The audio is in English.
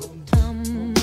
come.